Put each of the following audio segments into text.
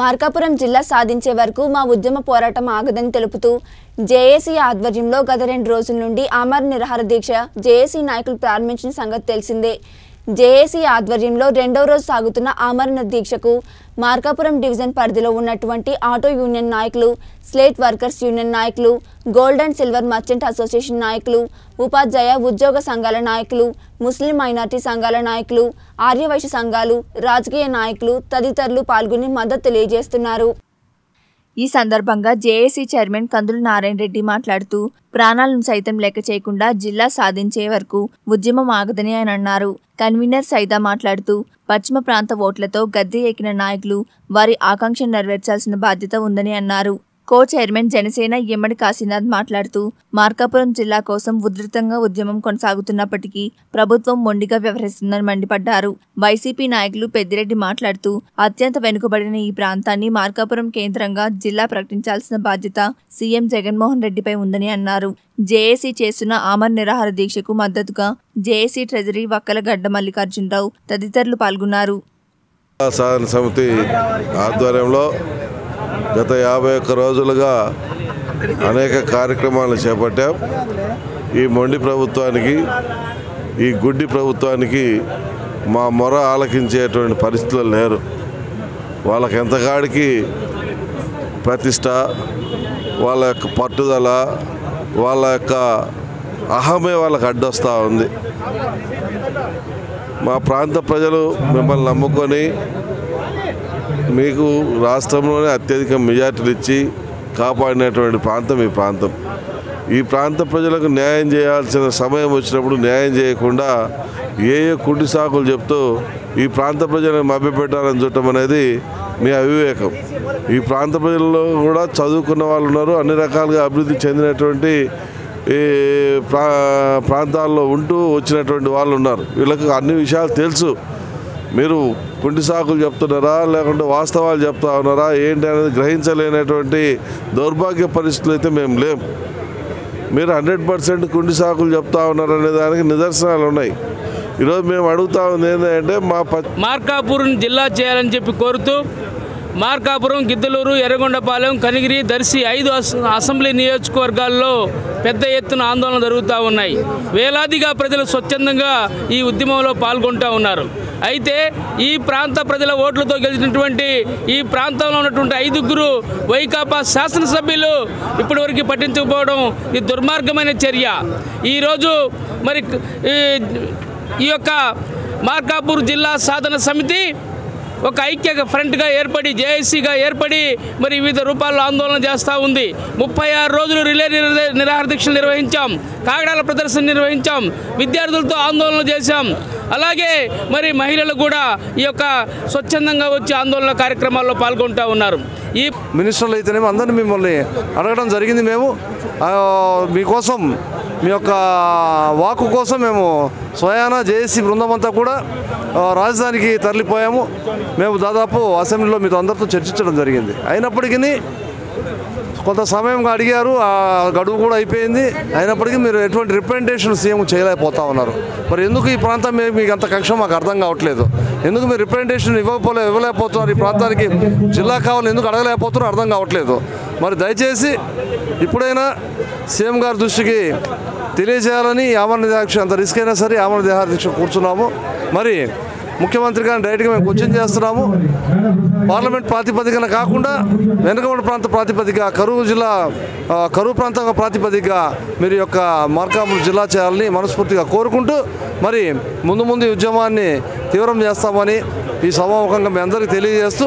మార్కాపురం జిల్లా సాధించే వరకు మా ఉద్యమ పోరాటం ఆగదని తెలుపుతూ జేఏసీ ఆధ్వర్యంలో గత రెండు రోజుల నుండి అమర్ నిరాహార దీక్ష జేఏసీ నాయకులు ప్రారంభించిన సంగతి తెలిసిందే. జేఏసీ ఆధ్వర్యంలో రెండవ రోజు సాగుతున్న ఆమరణ దీక్షకు మార్కాపురం డివిజన్ పరిధిలో ఉన్నటువంటి ఆటో యూనియన్ నాయకులు స్లేట్ వర్కర్స్ యూనియన్ నాయకులు gold and silver merchant association నాయకులు ఉపాధ్యాయ ఉద్యోగ సంఘాల నాయకులు ముస్లిం మైనార్టీ సంఘాల నాయకులు ఆర్యవైశ్య సంఘాలు రాజకీయ నాయకులు తదితరులు పాల్గొని మద్దతు తెలియజేస్తున్నారు. ఈ సందర్భంగా జేఏసీ చైర్మన్ కందుల నారాయణ రెడ్డి మాట్లాడుతూ ప్రాణాలను సైతం లెక్క చేయకుండా జిల్లా సాధించే వరకు ఉద్యమం ఆగదని ఆయన అన్నారు. కన్వీనర్ సైదా మాట్లాడుతూ పశ్చిమ ప్రాంత ఓట్లతో గద్దె ఎక్కిన నాయకులు వారి ఆకాంక్ష నెరవేర్చాల్సిన బాధ్యత ఉందని అన్నారు. కో చైర్మన్ జనసేన ఎమ్మడి కాశీనాథ్ మాట్లాడుతూ మార్కాపురం జిల్లా కోసం ఉధృతంగా ఉద్యమం కొనసాగుతున్నప్పటికీ ప్రభుత్వం మొండిగా వ్యవహరిస్తుందని మండిపడ్డారు. వైసీపీ నాయకులు పెద్దిరెడ్డి మాట్లాడుతూ అత్యంత వెనుకబడిన ఈ ప్రాంతాన్ని మార్కాపురం కేంద్రంగా జిల్లా ప్రకటించాల్సిన బాధ్యత సీఎం జగన్మోహన్ రెడ్డిపై ఉందని అన్నారు. జేఏసీ చేస్తున్న ఆమర్ నిరాహార దీక్షకు మద్దతుగా జేఏసీ ట్రెజరీ వక్కలగడ్డ మల్లికార్జునరావు తదితరులు పాల్గొన్నారు. సమితి ఆధ్వర్యంలో గత యాభై ఒక్క రోజులుగా అనేక కార్యక్రమాలు చేపట్టాం. ఈ మొండి ప్రభుత్వానికి ఈ గుడ్డి ప్రభుత్వానికి మా మొర ఆలకించేటువంటి పరిస్థితులు లేరు. వాళ్ళకి ఎంతకాడికి ప్రతిష్ట వాళ్ళ యొక్క పట్టుదల వాళ్ళ యొక్క అహమే వాళ్ళకి అడ్డొస్తూ ఉంది. మా ప్రాంత ప్రజలు మిమ్మల్ని నమ్ముకొని మీకు రాష్ట్రంలోనే అత్యధిక మెజార్టీలు ఇచ్చి కాపాడినటువంటి ప్రాంతం ఈ ప్రాంతం. ఈ ప్రాంత ప్రజలకు న్యాయం చేయాల్సిన సమయం వచ్చినప్పుడు న్యాయం చేయకుండా ఏ ఏ కుంటి సాకులు చెప్తూ ఈ ప్రాంత ప్రజలను మభ్యపెట్టాలని చూడటం అనేది మీ అవివేకం. ఈ ప్రాంత ప్రజల్లో కూడా చదువుకున్న వాళ్ళు ఉన్నారు అన్ని రకాలుగా అభివృద్ధి చెందినటువంటి ఈ ప్రా ప్రాంతాల్లో ఉంటూ వచ్చినటువంటి వాళ్ళు ఉన్నారు. వీళ్ళకి అన్ని విషయాలు తెలుసు. మీరు కుంటి సాకులు చెప్తున్నారా? లేకుంటే వాస్తవాలు చెప్తా ఉన్నారా? ఏంటి అనేది గ్రహించలేనటువంటి దౌర్భాగ్య పరిస్థితులు అయితే మేము లేం. మీరు హండ్రెడ్ పర్సెంట్ కుండి సాకులు చెప్తా ఉన్నారు అనే దానికి నిదర్శనాలు ఉన్నాయి. ఈరోజు మేము అడుగుతా ఉంది ఏంటంటే మా ప మార్కాపురం జిల్లా చేయాలని చెప్పి కోరుతూ మార్కాపురం గిద్దలూరు ఎర్రగొండపాలెం కనిగిరి దర్శి ఐదు అసెంబ్లీ నియోజకవర్గాల్లో పెద్ద ఎత్తున ఆందోళన జరుగుతూ ఉన్నాయి. వేలాదిగా ప్రజలు స్వచ్ఛందంగా ఈ ఉద్యమంలో పాల్గొంటూ ఉన్నారు. అయితే ఈ ప్రాంత ప్రజల ఓట్లతో గెలిచినటువంటి ఈ ప్రాంతంలో ఉన్నటువంటి ఐదుగురు వైకాపా శాసనసభ్యులు ఇప్పటివరకు పట్టించకపోవడం ఇది దుర్మార్గమైన చర్య. ఈరోజు మరి ఈ ఈ యొక్క మార్కాపూర్ జిల్లా సాధన సమితి ఒక ఐక్య ఫ్రంట్గా ఏర్పడి జేఏసీగా ఏర్పడి మరి వివిధ రూపాల్లో ఆందోళన చేస్తూ ఉంది. ముప్పై ఆరు రోజులు రిలే నిరాహార దీక్షలు నిర్వహించాం. కాగడాల ప్రదర్శన నిర్వహించాం. విద్యార్థులతో ఆందోళన చేశాం. అలాగే మరి మహిళలు కూడా ఈ యొక్క స్వచ్ఛందంగా వచ్చి ఆందోళన కార్యక్రమాల్లో పాల్గొంటూ ఉన్నారు. ఈ మినిస్టర్లు అయితేనేమో అందరినీ మిమ్మల్ని అడగడం జరిగింది మేము. మీకోసం మీ యొక్క వాకు కోసం మేము స్వయాన జేఏసీ బృందం అంతా కూడా రాజధానికి తరలిపోయాము. మేము దాదాపు అసెంబ్లీలో మీతో అందరితో చర్చించడం జరిగింది. అయినప్పటికీ కొంత సమయం అడిగారు ఆ గడువు కూడా అయిపోయింది. అయినప్పటికీ మీరు ఎటువంటి రిప్రజెంటేషన్ సీఎం చేయలేకపోతా ఉన్నారు. మరి ఎందుకు ఈ ప్రాంతం మీకు అంత కక్ష మాకు అర్థం కావట్లేదు? ఎందుకు మీరు రిప్రజెంటేషన్ ఇవ్వకపోలే ఇవ్వలేకపోతున్నారు ఈ ప్రాంతానికి? జిల్లా కావాలని ఎందుకు అడగలేకపోతున్నారు అర్థం కావట్లేదు. మరి దయచేసి ఇప్పుడైనా సీఎం గారి దృష్టికి తెలియజేయాలని ఈ ఆమరణ దీక్ష అంత రిస్క్ అయినా సరే ఈ ఆమరణ దీక్ష కూర్చున్నాము. మరి ముఖ్యమంత్రి గారిని డైరెక్ట్గా మేము క్వశ్చన్ చేస్తున్నాము. పార్లమెంట్ ప్రాతిపదికన కాకుండా వెనుకబడి ప్రాంత ప్రాతిపదిక కరువు జిల్లా కరువు ప్రాంతం ప్రాతిపదిక మీరు యొక్క మార్కాపురం జిల్లా చేయాలని మనస్ఫూర్తిగా కోరుకుంటూ మరి ముందు ముందు ఉద్యమాన్ని తీవ్రం చేస్తామని ఈ సభాముఖంగా మీ అందరికీ తెలియజేస్తూ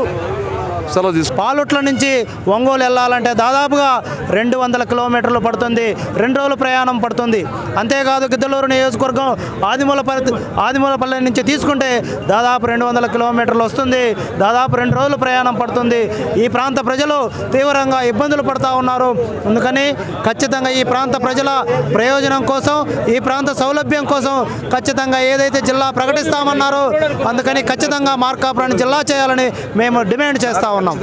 సెలవు తీసుకు నుంచి ఒంగోలు వెళ్ళాలంటే దాదాపుగా రెండు వందల కిలోమీటర్లు పడుతుంది. రెండు రోజుల ప్రయాణం పడుతుంది. అంతేకాదు గిద్దలూరు నియోజకవర్గం ఆదిమూలపల్లి ఆదిమూలపల్లి నుంచి తీసుకుంటే దాదాపు రెండు వందల కిలోమీటర్లు వస్తుంది. దాదాపు రెండు రోజులు ప్రయాణం పడుతుంది. ఈ ప్రాంత ప్రజలు తీవ్రంగా ఇబ్బందులు పడుతూ ఉన్నారు. అందుకని ఖచ్చితంగా ఈ ప్రాంత ప్రజల ప్రయోజనం కోసం ఈ ప్రాంత సౌలభ్యం కోసం ఖచ్చితంగా ఏదైతే జిల్లా ప్రకటిస్తామన్నారో అందుకని ఖచ్చితంగా మార్కాపురాన్ని జిల్లా చేయాలని మేము డిమాండ్ చేస్తాం ఉన్నాం